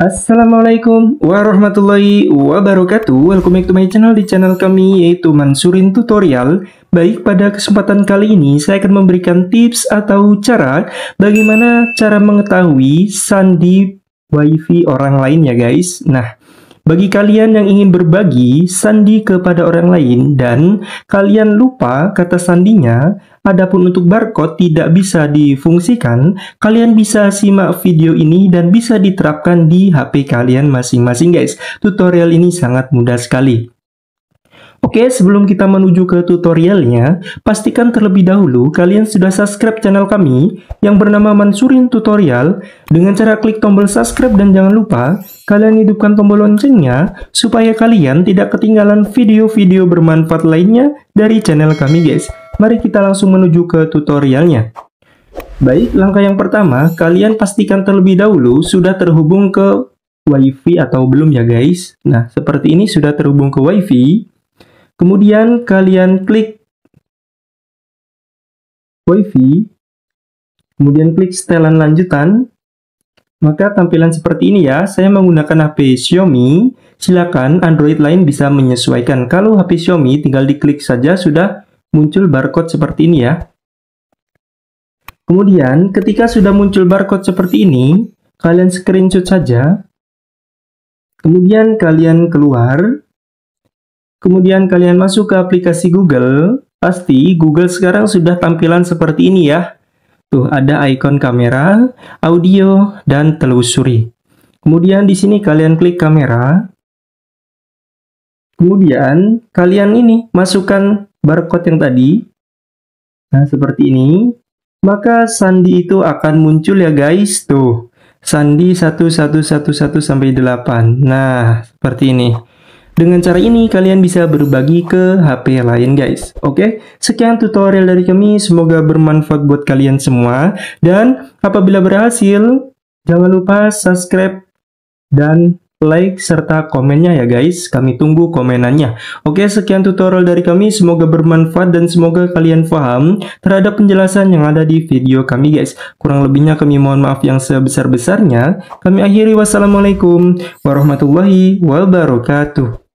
Assalamualaikum warahmatullahi wabarakatuh. Welcome back to my channel. Di channel kami yaitu Mansurin Tutorial. Baik pada kesempatan kali ini saya akan memberikan tips atau cara Bagaimana cara mengetahui sandi wifi orang lain ya guys. Nah bagi kalian yang ingin berbagi sandi kepada orang lain dan kalian lupa kata sandinya, adapun untuk barcode tidak bisa difungsikan, kalian bisa simak video ini dan bisa diterapkan di HP kalian masing-masing guys. Tutorial ini sangat mudah sekali. Oke, sebelum kita menuju ke tutorialnya, pastikan terlebih dahulu kalian sudah subscribe channel kami yang bernama Mansurin Tutorial dengan cara klik tombol subscribe dan jangan lupa kalian hidupkan tombol loncengnya supaya kalian tidak ketinggalan video-video bermanfaat lainnya dari channel kami guys. Mari kita langsung menuju ke tutorialnya. Baik, langkah yang pertama, kalian pastikan terlebih dahulu sudah terhubung ke WiFi atau belum ya guys. Nah, seperti ini sudah terhubung ke WiFi. Kemudian kalian klik WiFi, kemudian klik setelan lanjutan, maka tampilan seperti ini ya, saya menggunakan HP Xiaomi, silakan Android lain bisa menyesuaikan. Kalau HP Xiaomi tinggal diklik saja sudah muncul barcode seperti ini ya. Kemudian ketika sudah muncul barcode seperti ini, kalian screenshot saja. Kemudian kalian keluar, Kemudian kalian masuk ke aplikasi Google, pasti Google sekarang sudah tampilan seperti ini ya. Tuh, ada ikon kamera, audio, dan telusuri. Kemudian di sini kalian klik kamera. Kemudian kalian ini masukkan barcode yang tadi. Nah, seperti ini. Maka sandi itu akan muncul ya guys. Tuh, sandi 1111 sampai 8. Nah, seperti ini. Dengan cara ini kalian bisa berbagi ke HP lain guys. Oke, sekian tutorial dari kami. Semoga bermanfaat buat kalian semua. Dan apabila berhasil, jangan lupa subscribe dan like serta komennya ya guys. Kami tunggu komenannya. Oke, sekian tutorial dari kami. Semoga bermanfaat dan semoga kalian paham terhadap penjelasan yang ada di video kami guys. Kurang lebihnya kami mohon maaf yang sebesar-besarnya. Kami akhiri wassalamualaikum warahmatullahi wabarakatuh.